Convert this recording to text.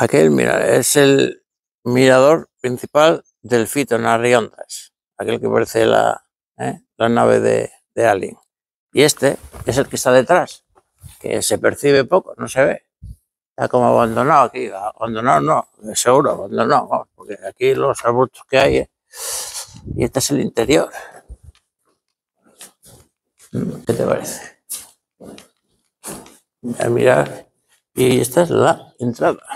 Aquel, mira, es el mirador principal del Fito en Arriondas, aquel que parece la, ¿eh? la nave de, de Alien. Y este es el que está detrás, que se percibe poco, no se ve. Está como abandonado aquí, abandonado no, seguro abandonado, porque aquí los arbustos que hay, ¿eh? y este es el interior. ¿Qué te parece? A mirar, y esta es la entrada.